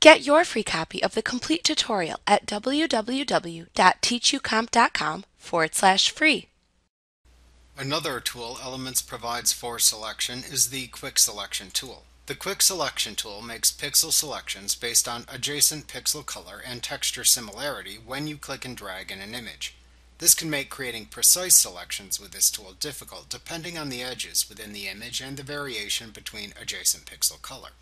Get your free copy of the complete tutorial at www.teachucomp.com forward slash free. Another tool Elements provides for selection is the Quick Selection tool. The Quick Selection tool makes pixel selections based on adjacent pixel color and texture similarity when you click and drag in an image. This can make creating precise selections with this tool difficult depending on the edges within the image and the variation between adjacent pixel color.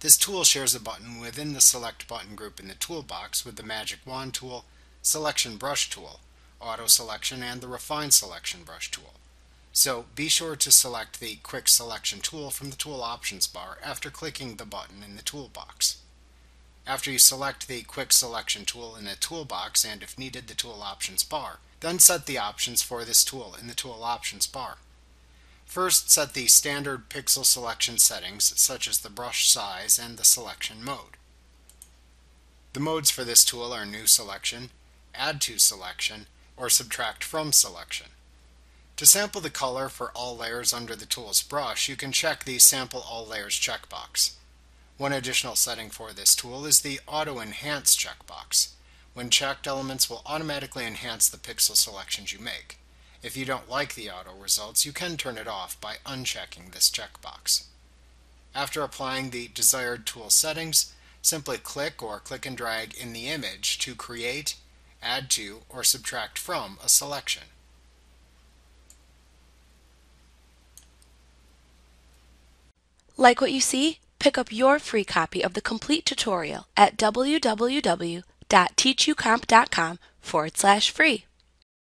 This tool shares a button within the Select button group in the toolbox with the Magic Wand tool, Selection Brush tool, Auto Selection, and the Refine Selection Brush tool. So be sure to select the Quick Selection tool from the Tool Options bar after clicking the button in the toolbox. After you select the Quick Selection tool in the toolbox and if needed the Tool Options bar, then set the options for this tool in the Tool Options bar. First, set the standard pixel selection settings such as the brush size and the selection mode. The modes for this tool are New Selection, Add to Selection, or Subtract from Selection. To sample the color for all layers under the tool's brush, you can check the Sample All Layers checkbox. One additional setting for this tool is the Auto Enhance checkbox. When checked, Elements will automatically enhance the pixel selections you make. If you don't like the auto results, you can turn it off by unchecking this checkbox. After applying the desired tool settings, simply click or click and drag in the image to create, add to, or subtract from a selection. Like what you see? Pick up your free copy of the complete tutorial at www.teachucomp.com forward slash free.